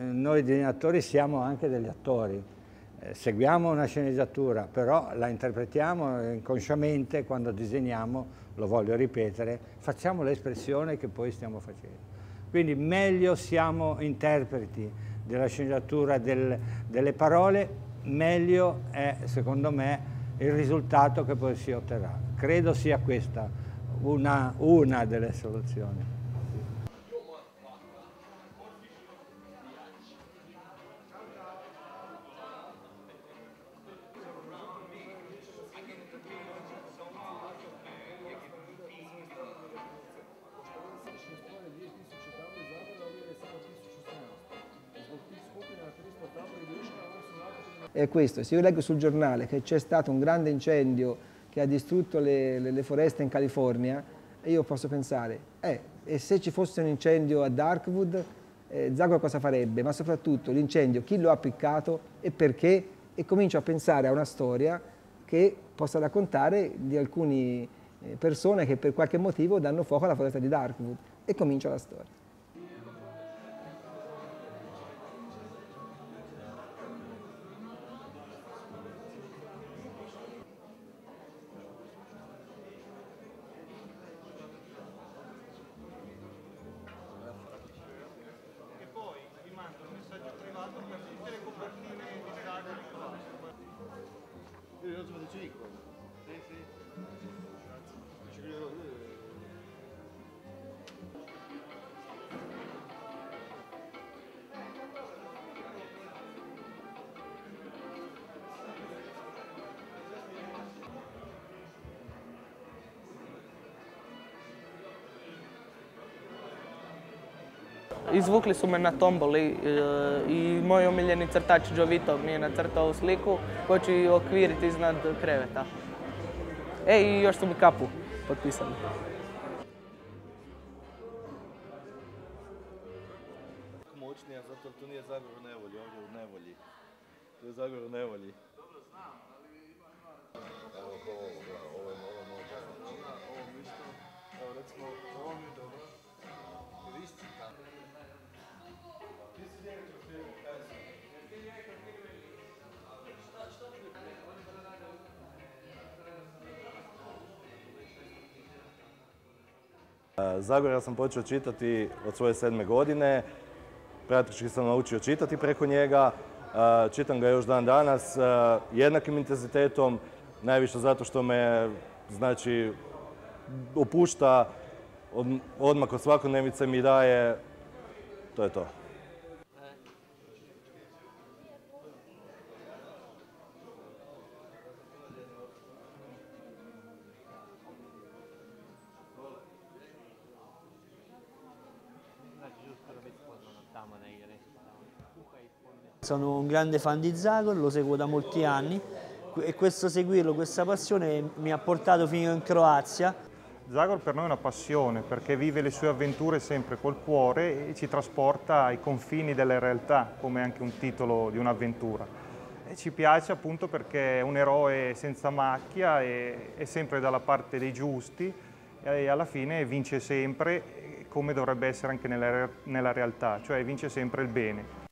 noi disegnatori siamo anche degli attori, eh, seguiamo una sceneggiatura, però la interpretiamo inconsciamente quando disegniamo, lo voglio ripetere, facciamo l'espressione che poi stiamo facendo. Quindi meglio siamo interpreti della sceneggiatura del, delle parole, meglio è secondo me il risultato che poi si otterrà. Credo sia questa una, una delle soluzioni. È questo, se io leggo sul giornale che c'è stato un grande incendio che ha distrutto le, le, le foreste in California, io posso pensare, eh, e se ci fosse un incendio a Darkwood, eh, Zagor cosa farebbe? Ma soprattutto l'incendio, chi lo ha appiccato e perché? E comincio a pensare a una storia che possa raccontare di alcune eh, persone che per qualche motivo danno fuoco alla foresta di Darkwood e comincio la storia. Izvukli su me na tomboli e, i moj omiljeni crtač Jovito mi je nacrtao sliku koju ću okviriti iznad kreveta. E, i još su mi kapu potpisali. Moćnija, zato to nije Zagor u nevolji, ovdje u nevolji. To je Zagor u nevolji. Dobro, znam, ali ima, ima... Evo, ovo, ovo, Zagora sam počeo čitati od svoje sedme godine. Praktički sam naučio čitati preko njega. Čitam ga još dan danas jednakim intenzitetom, najviše zato što me znači opušta odmah od svakodnevice mi daje, to je to. Sono un grande fan di Zagor, lo seguo da molti anni e questo seguirlo, questa passione mi ha portato fino in Croazia. Zagor per noi è una passione perché vive le sue avventure sempre col cuore e ci trasporta ai confini della realtà, come anche un titolo di un'avventura. Ci piace appunto perché è un eroe senza macchia, è sempre dalla parte dei giusti e alla fine vince sempre come dovrebbe essere anche nella, nella realtà, cioè vince sempre il bene.